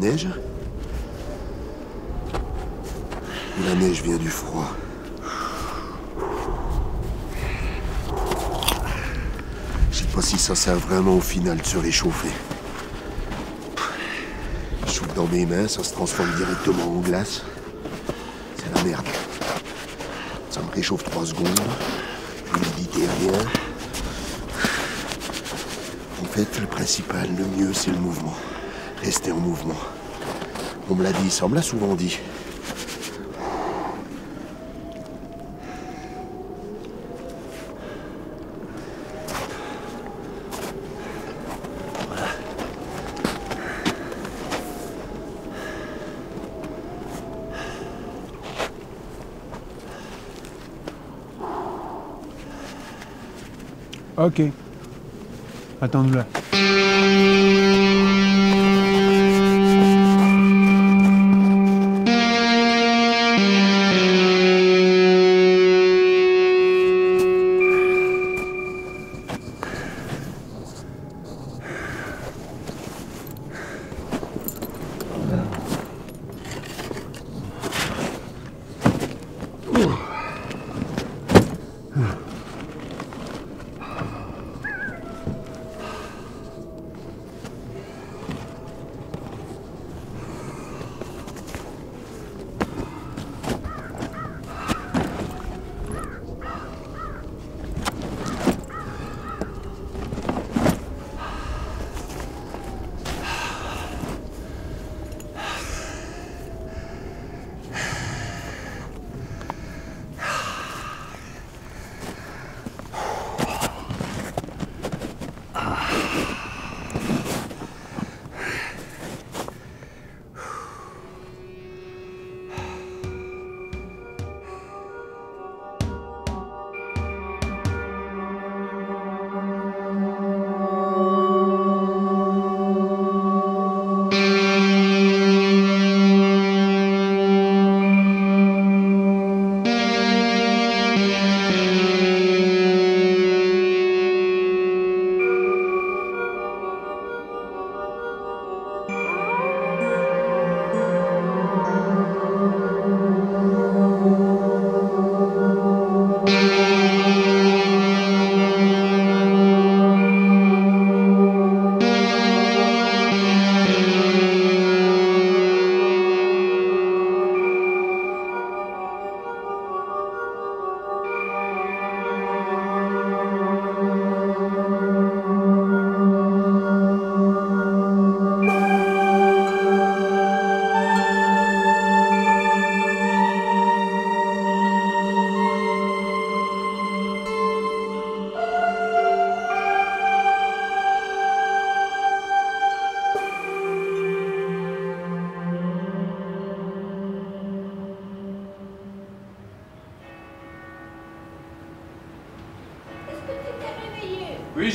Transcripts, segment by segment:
la neige la neige vient du froid Je sais pas si ça sert vraiment au final de se réchauffer. Je souffle dans mes mains, ça se transforme directement en glace. C'est la merde. Ça me réchauffe trois secondes. L'humidité, rien. En fait, le principal, le mieux, c'est le mouvement. Rester en mouvement. On me l'a dit, ça me l'a souvent dit. Ok. Attends-nous là.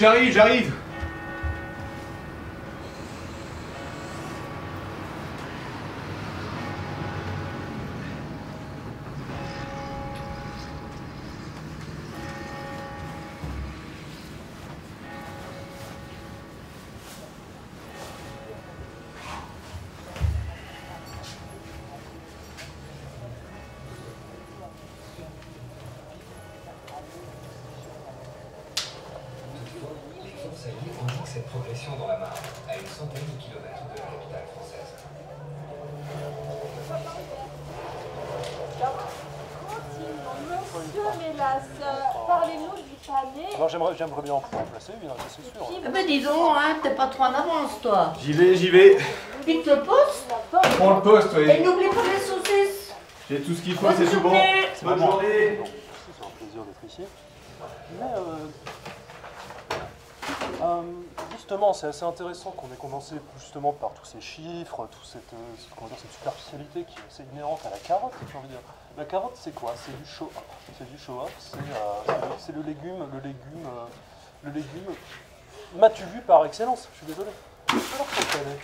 J'arrive, j'arrive. J'aimerais, j'aimerais bien en remplacer c'est sûr. Ah ben dis donc, hein, t'es pas trop en avance toi. J'y vais, j'y vais. Vite le poste Prends le poste, et oui. n'oublie pas les saucisses. J'ai tout ce qu'il faut, Bonne c'est tout bon. journée. Bonne journée. Bon, c'est un plaisir d'être ici. Mais euh, euh, justement, c'est assez intéressant qu'on ait commencé justement par tous ces chiffres, toute cette, euh, cette superficialité qui est assez inhérente à la carotte, j'ai envie de dire. La carotte, c'est quoi? C'est du show C'est du show-off, c'est euh, c'est le- légume, le légume, euh, le légume m'as-tu vu par excellence, je suis désolé. Alors que le panais,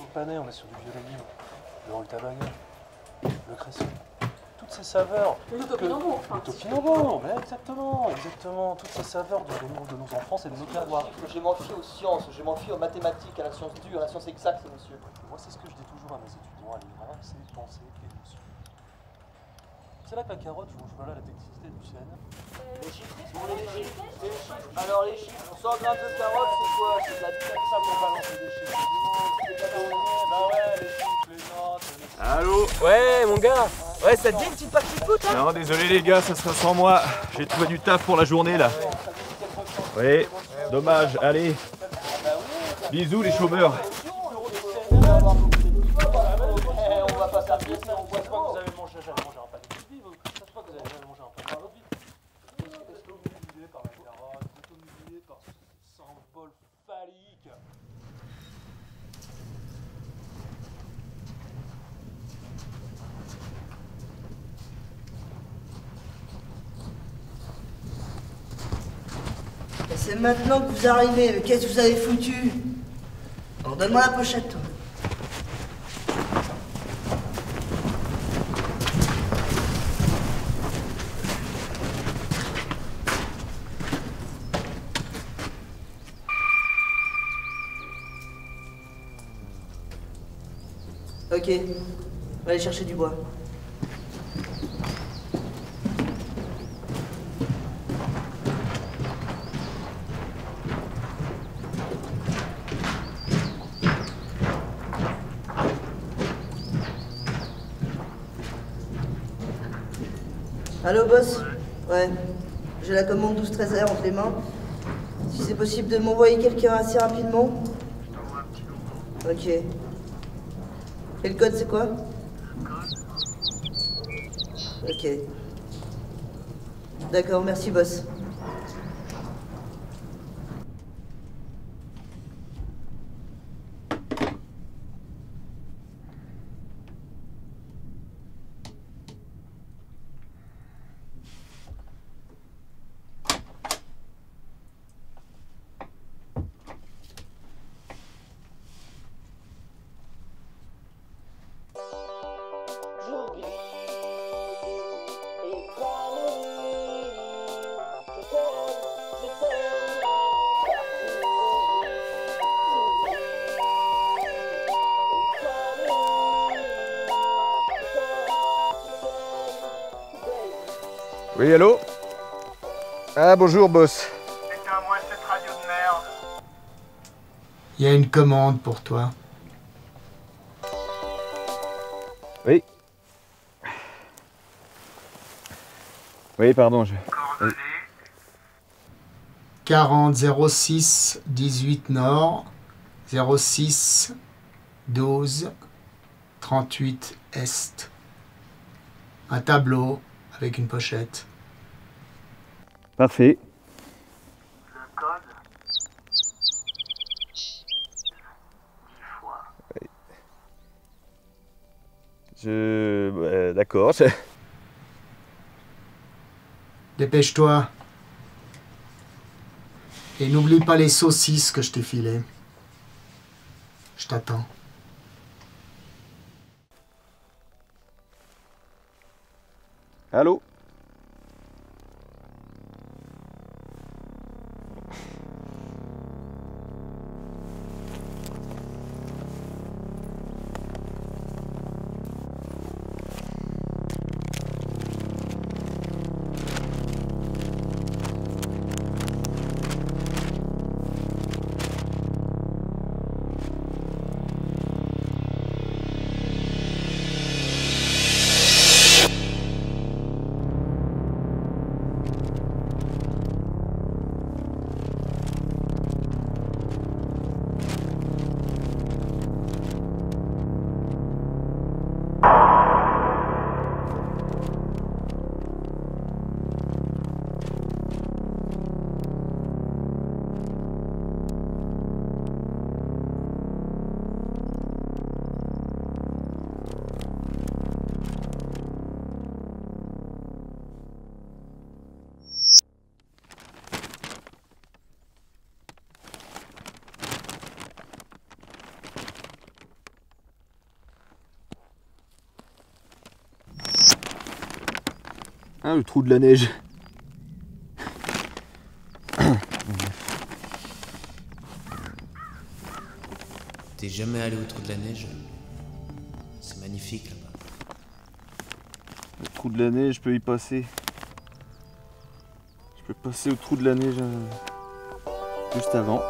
le panais, on est sur du vieux légume, le rutabaga, le cresson, toutes ces saveurs. Le topinambour, enfin. Le topinambour, mais exactement, exactement. Toutes ces saveurs de, de nos, de nos enfants et de nos terroirs. Je m'en fie aux sciences, je m'en fie aux mathématiques, à la science dure, à la science exacte, monsieur. Moi, c'est ce que je dis toujours à mes étudiants à l'INRA, c'est penser. C'est là que la carotte joue, voilà la technicité du CN. Les chiffres, voulez les chiffres Les chiffres. Alors les chiffres, 100 grammes de carottes, c'est quoi? C'est de la ça pour balancer des chiffres. C'est bah ouais, les chiffres, les notes, les... Allô? Ouais, mon gars Ouais, ça te dit une petite partie de foot, hein? Non, désolé les gars, ça sera sans moi. J'ai trouvé du taf pour la journée là. Oui, dommage, allez. Bisous les chômeurs. Eh, on va pas s'appuyer ça, on voit Je sais pas que vous pas. avez mangé, jamais mangé un pain de vie, vous. Je sais pas que vous avez jamais mangé un pain de vie. Est-ce que vous êtes obnubilé par la carotte Vous êtes obnubilé par ce symbole phallique Et C'est maintenant que vous arrivez, mais qu'est-ce que vous avez foutu? Donne-moi la pochette. Ok, on va aller chercher du bois. Allô, boss Ouais. J'ai la commande 12-13 r entre les mains. Si c'est possible de m'envoyer quelqu'un assez rapidement. Ok. Et le code, c'est quoi? Ok. D'accord, merci, boss. Oui, allô Ah, bonjour, boss. Éteins-moi cette radio de merde. Il y a une commande pour toi. Oui. Oui, pardon, je... Coordonnées. 40 06 18 Nord 06 12 38 Est. Un tableau avec une pochette. Parfait. Le code. 10 fois. Je... ouais, D'accord. je- Dépêche-toi. Et n'oublie pas les saucisses que je t'ai filées. Je t'attends. Allô Ah, le trou de la neige. T'es jamais allé au trou de la neige? C'est magnifique là-bas. Le trou de la neige, je peux y passer. Je peux passer au trou de la neige euh, juste avant.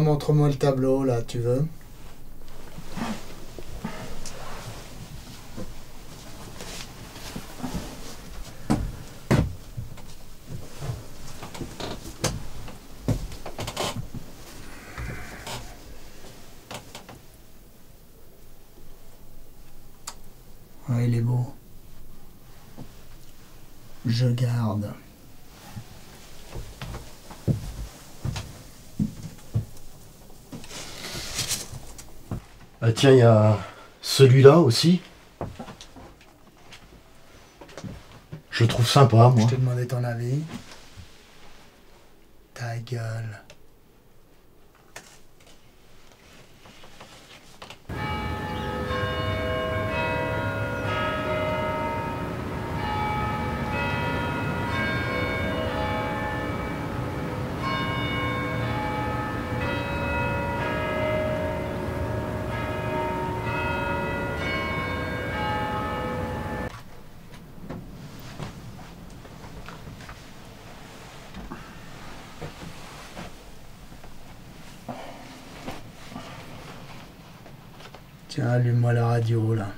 Montre-moi le tableau, là, tu veux il est beau. Je garde. Tiens, il y a celui-là aussi. Je le trouve sympa, moi. Je t'ai demandé ton avis. Ta gueule. Allume-moi la radio, là.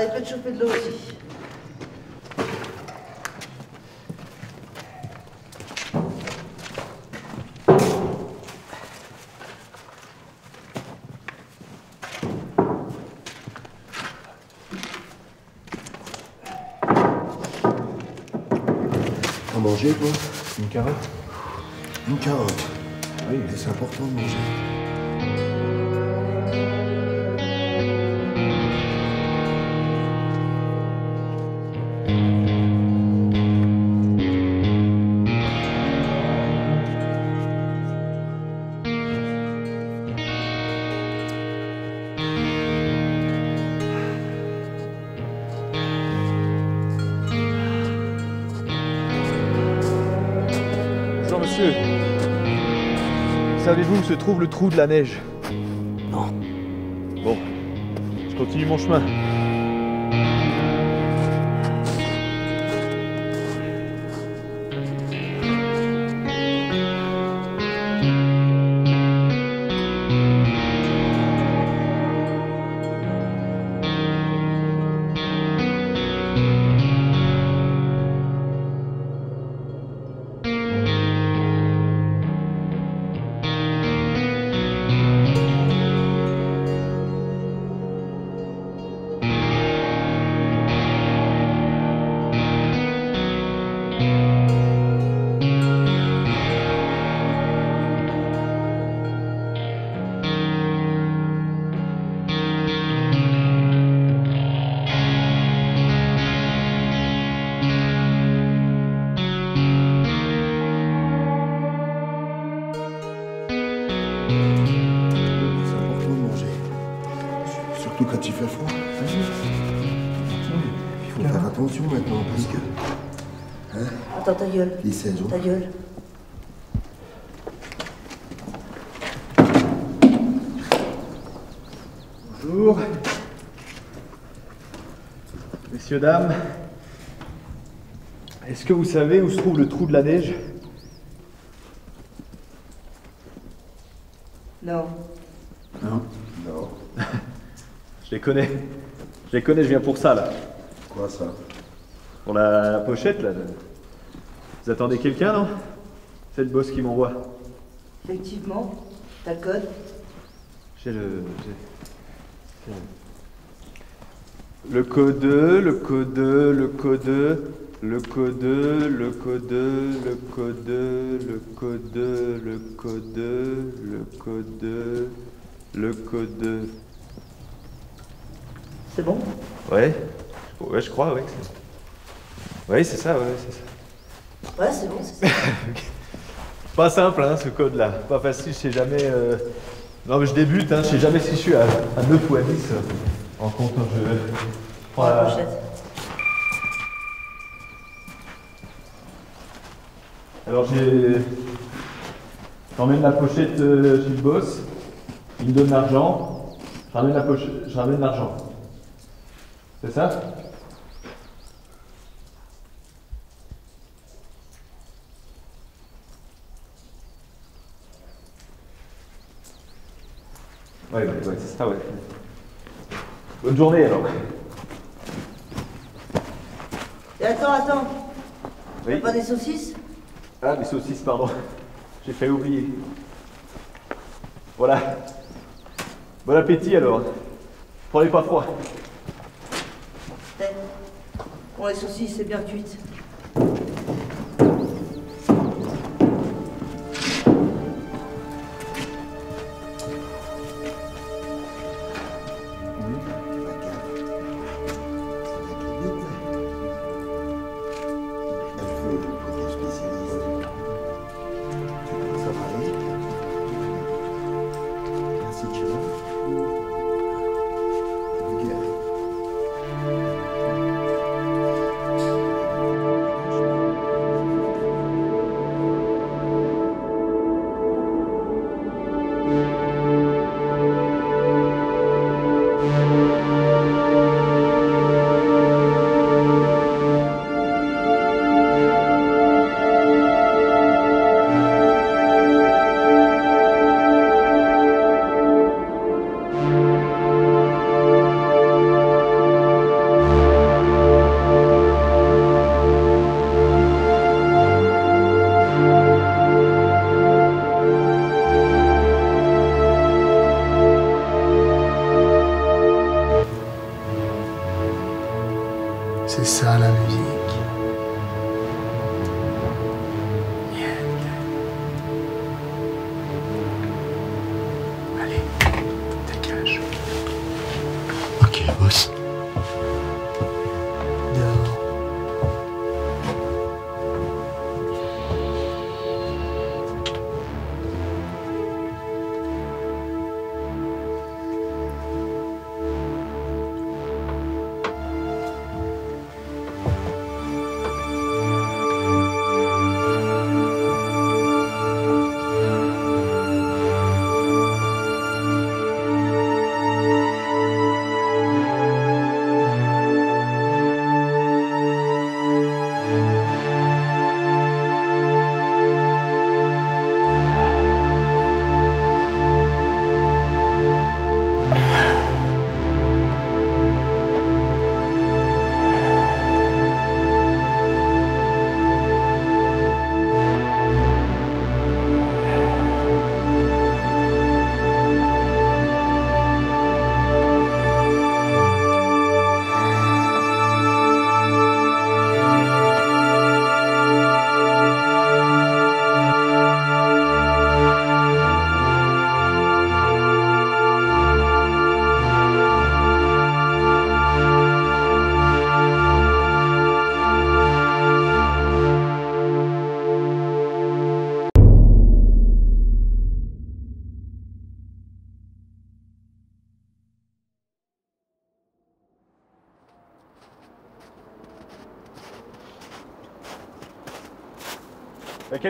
Allez, faites chauffer de l'eau aussi. À manger, toi? Une carotte? Une carotte? Oui, c'est important de manger. Se trouve le trou de la neige Non. Bon, je continue mon chemin. Gueule. Ta gueule. Bonjour. Messieurs, dames. Est-ce que vous savez où se trouve le trou de la neige? Non. Non. Non. Je les connais. Je les connais, je viens pour ça là. Quoi ça? Pour la, la pochette là. Vous attendez quelqu'un, non C'est le boss qui m'envoie. Effectivement. T'as le code J'ai le. Le code, le code, le code, le code, le code, le code, le code, le code, le code, le code. C'est bon? Ouais, ouais, je crois, ouais. Ouais, c'est ça, ouais, c'est ça. Ouais, c'est bon. Pas simple, hein, ce code-là. Pas facile, je sais jamais. euh, Non, mais je débute, hein, je sais jamais si je suis à, à 9 ou à 10 euh, en comptant. Je... Prends la pochette. Alors j'ai. J'emmène la pochette euh, chez le boss. Il me donne l'argent. Ramène. Je ramène l'argent. C'est ça? Ouais, ouais, ouais, c'est ça, ouais. Bonne journée alors. Et attends, attends. Oui. T'as pas des saucisses? Ah, les saucisses, pardon. J'ai failli oublier. Voilà. Bon appétit alors. Prenez pas froid. Bon, les saucisses, c'est bien cuite.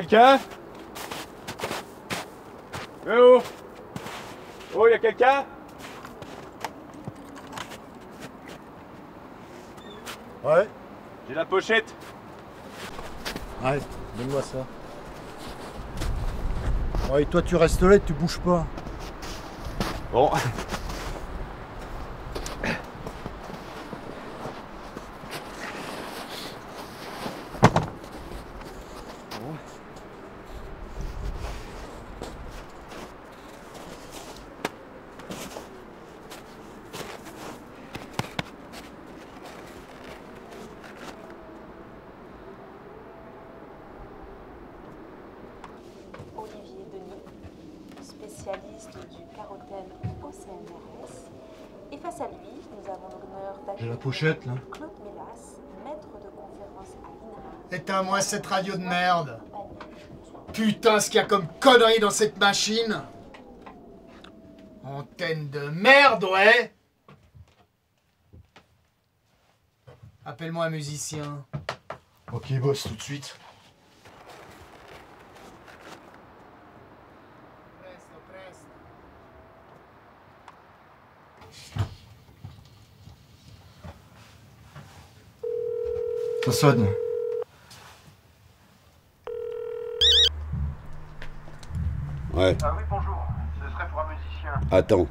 Quelqu'un? Eh oh Oh, y'a quelqu'un? Ouais J'ai la pochette. Ouais, donne-moi ça. Ouais, toi tu restes là et tu bouges pas. Bon. Du carotène au CNRS. Et face à lui, nous avons l'honneur J'ai la d'accueillir pochette là. Claude Mélas, maître de conférence à l'INRA. Éteins-moi cette radio de merde. Putain, ce qu'il y a comme connerie dans cette machine. Antenne de merde, ouais. Appelle-moi un musicien. Ok, boss, tout de suite. Ça sonne. Ouais, Ah oui, bonjour. Ce serait pour un musicien. attends.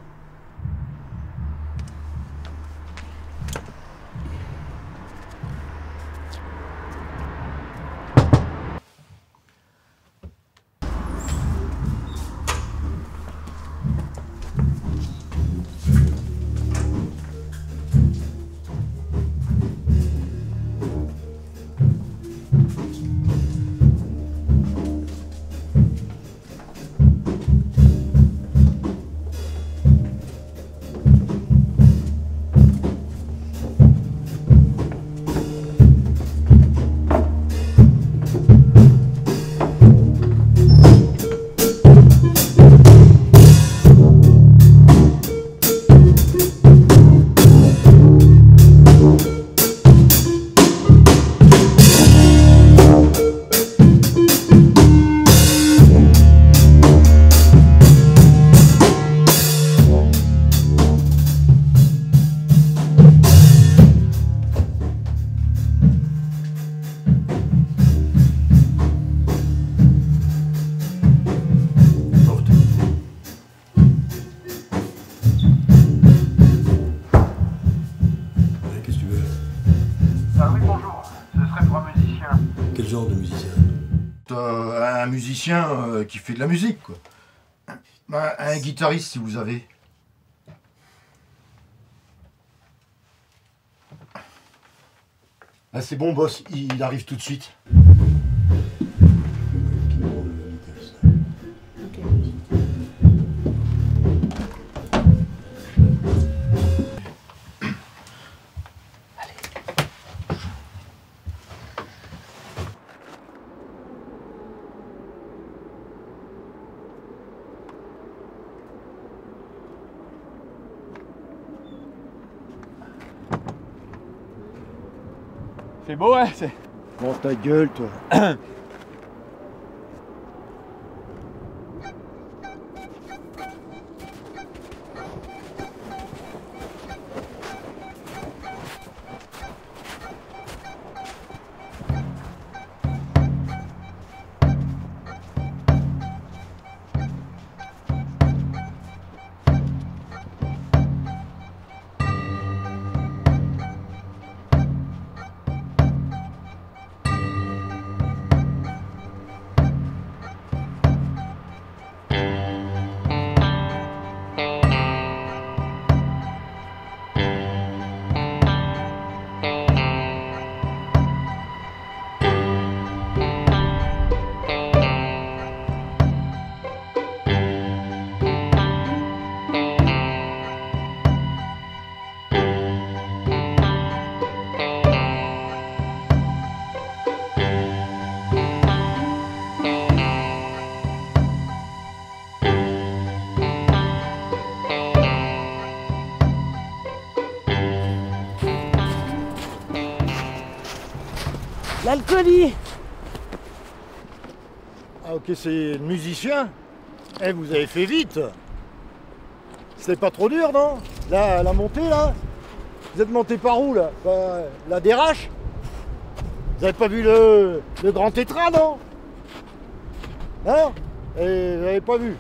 Euh, qui fait de la musique, quoi. Bah, un guitariste, si vous avez. Ah, c'est bon, boss, il arrive tout de suite. Beau, hein c'est... Bon, ta gueule, toi. Ah ok, c'est le musicien. Eh, vous avez fait vite. C'était pas trop dur, non? Là, la montée, là. Vous êtes monté par où, là? Par La DRH Vous avez pas vu le, grand tétra, non? Hein? Et vous avez pas vu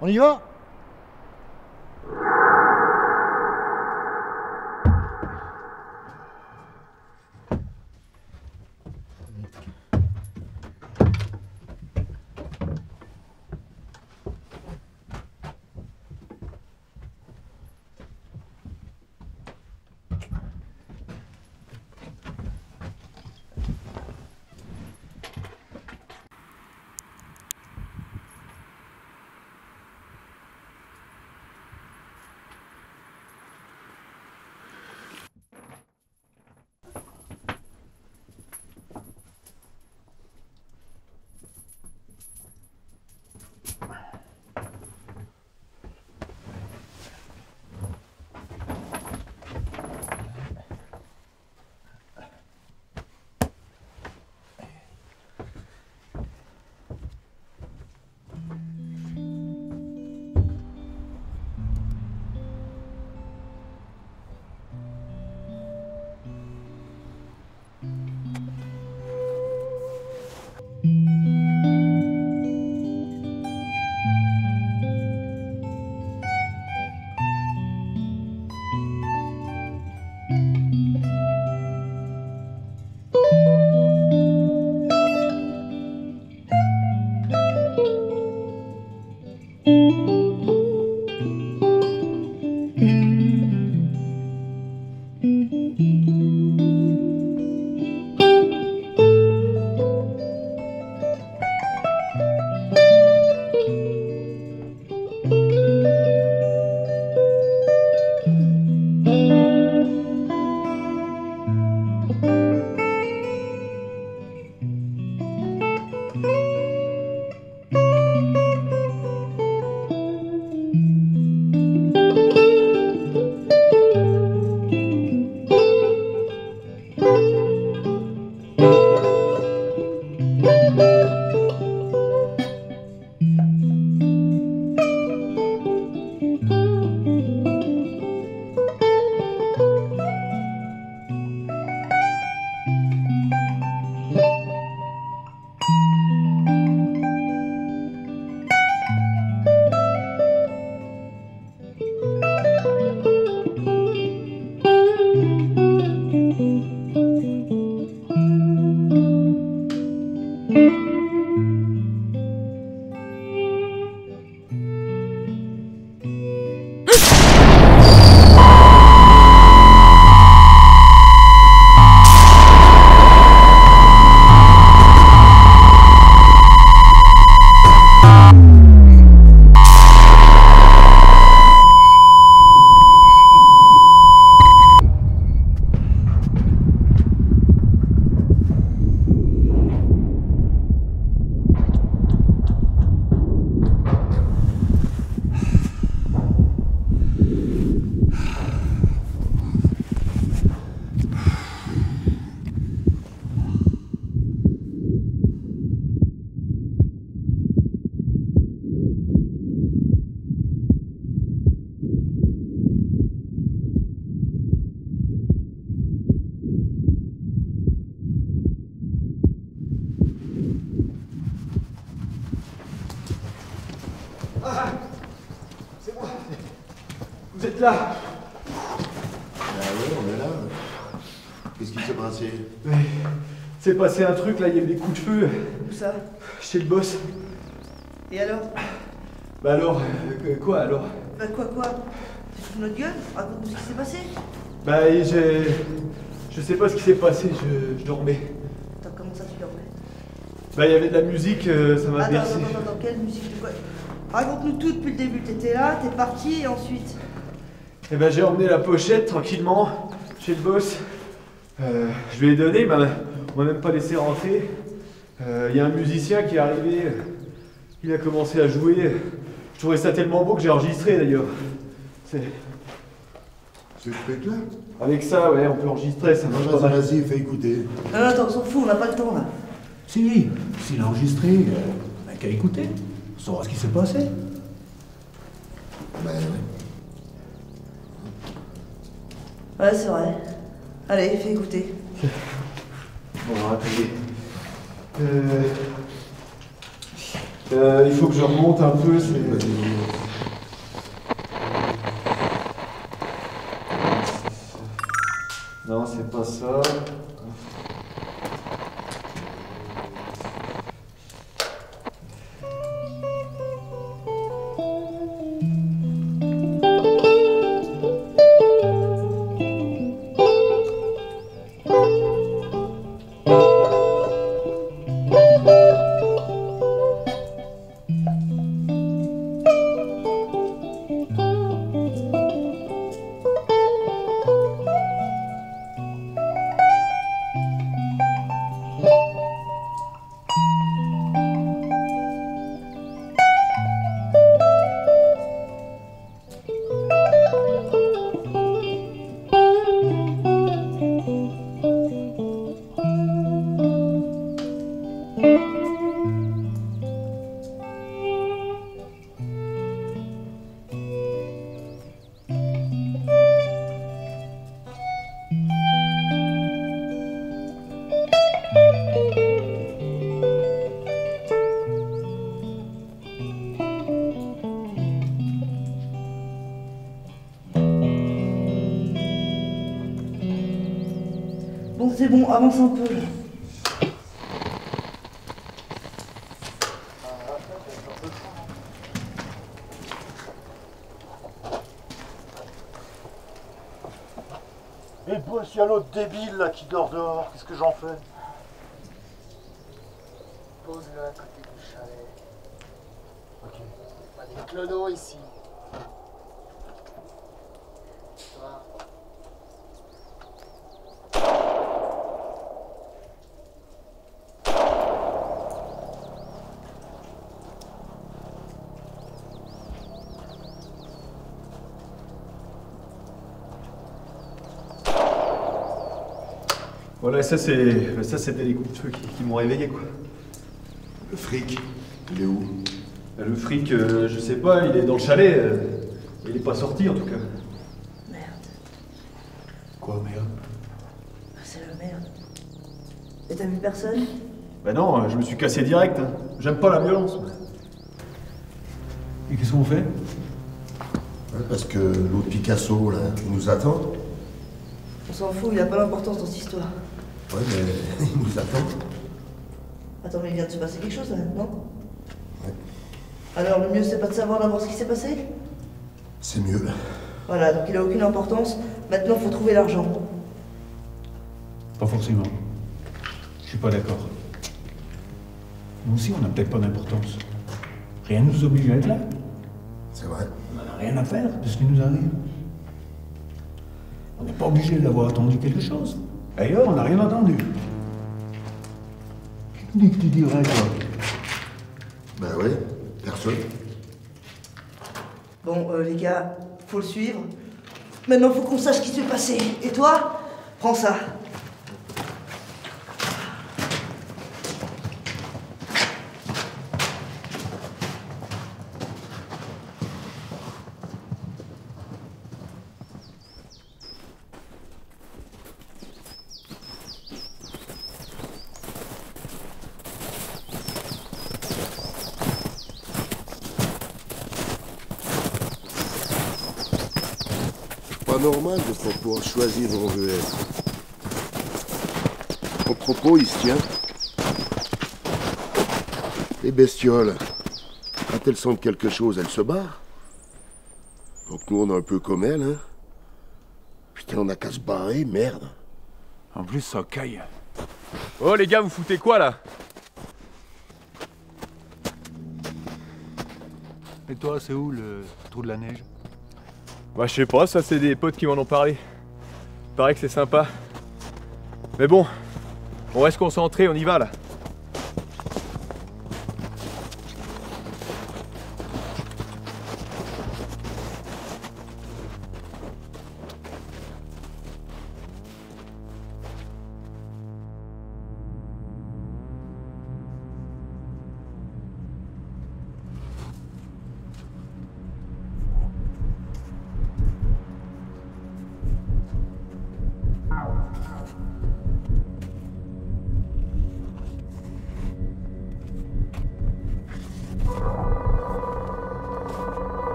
On y va? Chez le boss. Et alors? Bah alors, euh, quoi alors? Bah quoi quoi? Tu fous notre gueule? Raconte-nous ce qui s'est passé. Bah j'ai. Je sais pas ce qui s'est passé, je, je dormais. Attends, comment ça tu dormais? Bah il y avait de la musique, euh, ça m'a Attends, bercé. attends, attends, attends, quelle musique de quoi? Raconte-nous tout depuis le début. T'étais là, t'es parti et ensuite? Et ben j'ai emmené la pochette tranquillement chez le boss. Euh, je lui ai donné, il m'a on m'a même pas laissé rentrer. Euh, Il y a un musicien qui est arrivé, il a commencé à jouer. Je trouvais ça tellement beau que j'ai enregistré d'ailleurs. C'est. Ce truc-là Avec ça, ouais, on peut enregistrer, ça marche pas Vas-y, fais écouter. Non, non, attends, on s'en fout, on n'a pas le temps là. Si, s'il a enregistré, euh, bah, qu'à écouter. On saura ce qui s'est passé. Ben ouais. Ouais, c'est vrai. Allez, fais écouter. Bon, attendez. Euh, euh, il faut que je remonte un peu. Non, c'est pas ça. C'est bon, avance un peu là. Mais boss, il y a l'autre débile là qui dort dehors, qu'est-ce que j'en fais? Pose-le à côté du chalet. Ok. Pas des clodos ici. Voilà, ça c'est. Ça c'était les coups de feu qui, qui m'ont réveillé quoi. Le fric, il est où? Le fric, euh, je sais pas, il est dans le chalet. euh, il est pas sorti en tout cas. Quoi, merde? Ah, C'est la merde. Et t'as vu personne? Bah non, euh, je me suis cassé direct. hein. J'aime pas la violence. Et qu'est-ce qu'on fait? Ouais, Parce que l'autre Picasso, là, il nous attend. On s'en fout, il a pas d'importance dans cette histoire. Ouais, mais il nous attend. Attends, mais il vient de se passer quelque chose là, non Alors le mieux c'est pas de savoir d'abord ce qui s'est passé C'est mieux. Voilà, donc il a aucune importance. Maintenant faut trouver l'argent. Pas forcément. Je suis pas d'accord. Nous aussi, on n'a peut-être pas d'importance. Rien ne nous oblige à être là. C'est vrai. On n'en a rien à faire de ce qui nous arrive. On n'est pas obligé d'avoir attendu quelque chose. D'ailleurs, on n'a rien attendu. Qui te dit que tu dirais, toi Ben ouais, personne. Bon, euh, les gars, faut le suivre. Maintenant faut qu'on sache ce qui s'est passé. Et toi? Prends ça. Pouvoir choisir où on veut être. Au propos, il se tient. Les bestioles, quand elles sentent quelque chose, elles se barrent. Donc nous, on est un peu comme elles, hein. Putain, on a qu'à se barrer, merde. En plus, ça caille. Oh les gars, vous foutez quoi là? Et toi, c'est où le trou de la neige? Bah je sais pas, ça c'est des potes qui m'en ont parlé. Paraît que c'est sympa. Mais bon, on reste concentré, on y va là.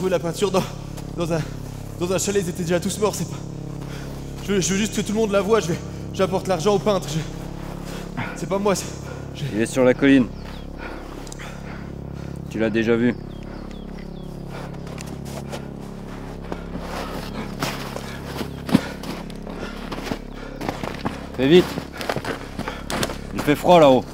Trouvé la peinture dans, dans un. Dans un chalet, ils étaient déjà tous morts, c'est pas. Je veux, juste que tout le monde la voie, je vais. J'apporte l'argent au peintre. je- C'est pas moi. Il est sur la colline. Tu l'as déjà vu. Fais vite. Il fait froid là-haut.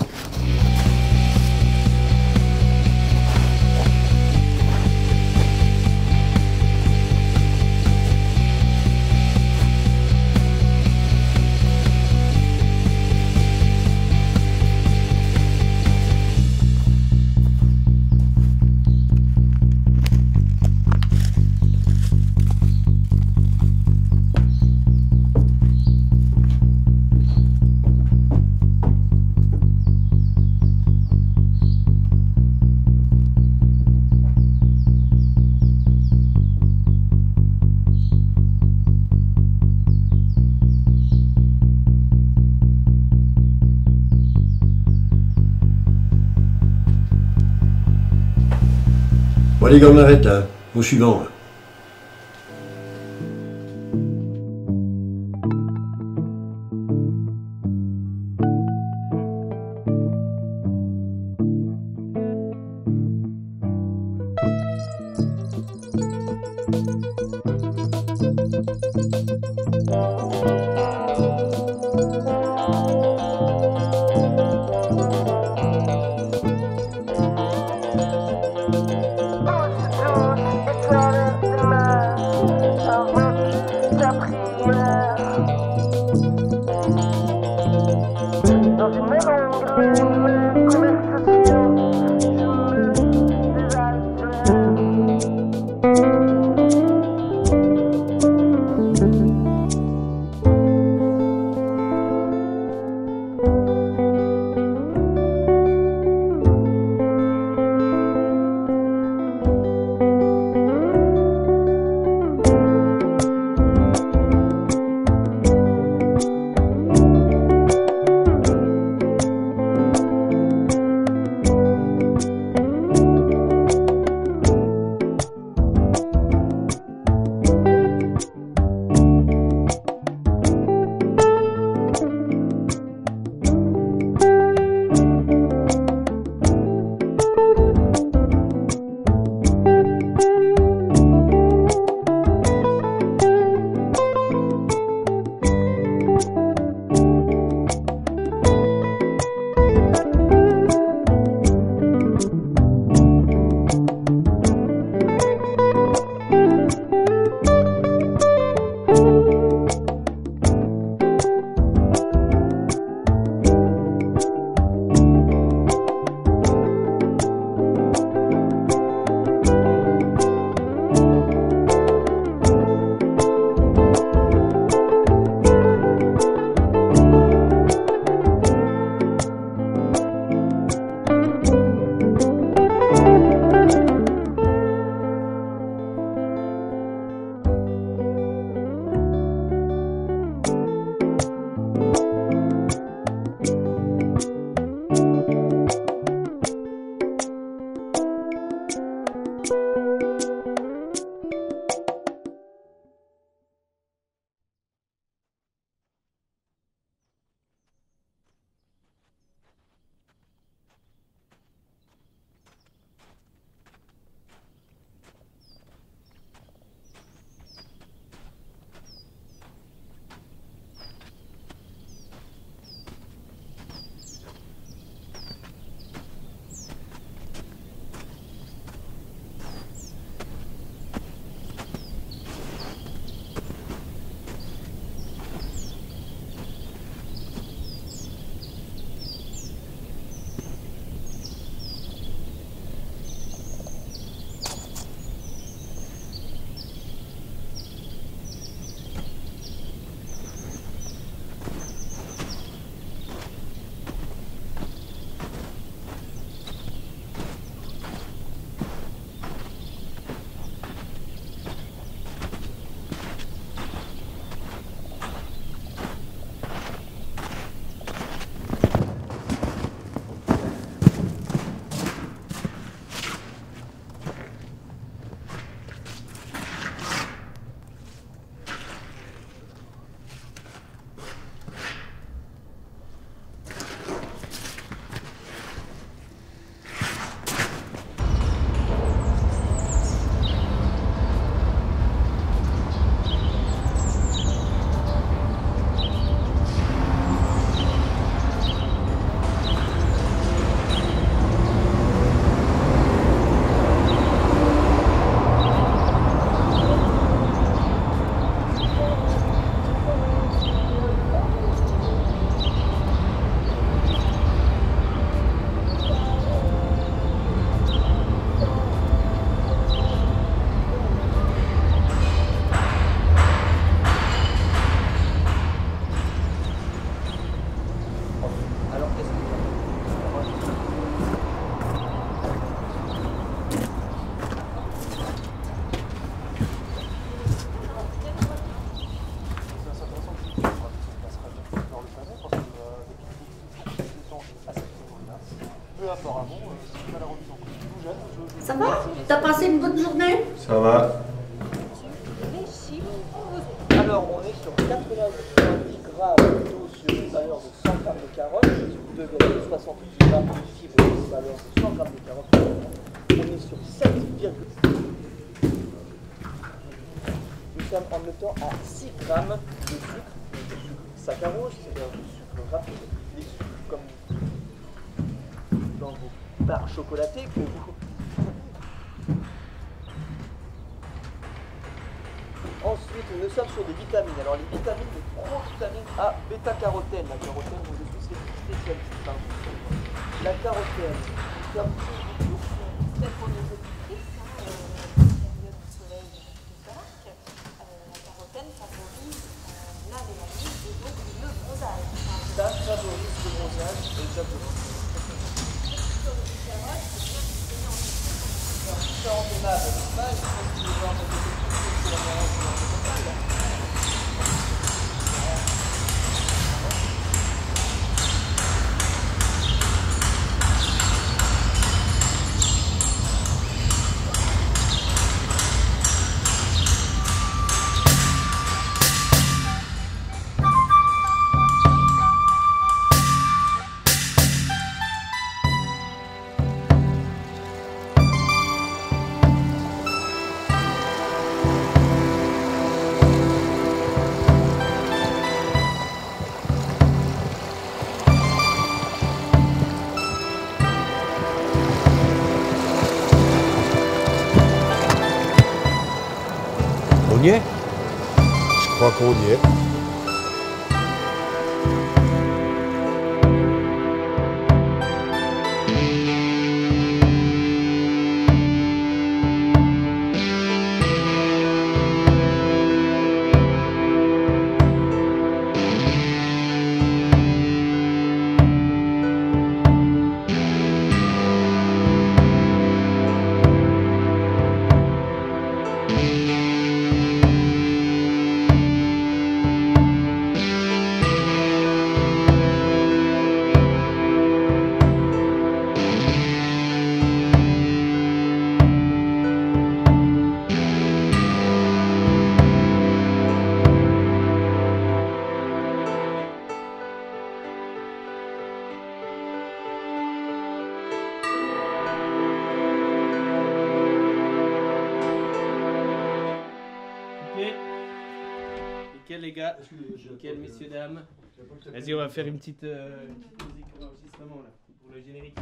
Bon gars, on arrête là. Au suivant. Apparemment, euh, c'est pas la remise en cause du tout. Ça va T'as passé une bonne journée Ça va. Alors, on est sur 90 grammes d'eau sur une valeur de 100 grammes de carottes, sur 2,68 grammes de fibres sur une valeur de 100 grammes de carottes. On est sur 7, nous sommes en même temps à 6 grammes de sucre, de sucre saccharose, c'est-à-dire du sucre rapide, les sucres comme dans vos barres chocolatées que vous Ensuite, nous sommes sur des vitamines. Alors, les vitamines, les provitamines A, bêta-carotène. La carotène, vous êtes tous spécialistes. hein. La carotène, Peut-être pour nos auditrices, hein, euh, période de soleil de Pâques, euh, la carotène favorise euh, la et donc le bronzage. Ça favorise le bronzage, exactement. Alors, différentes aimables, n'est-ce pas Je pense que les gens ont Je crois qu'on y est. Nickel messieurs dames. Vas-y on va faire une petite, euh, une petite musique pour l'enregistrement là, pour le générique.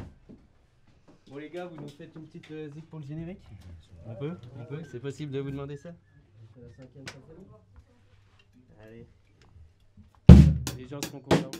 Bon les gars, vous nous faites une petite euh, zik pour le générique On peut On peut C'est possible de vous demander ça Allez. Les gens seront contents.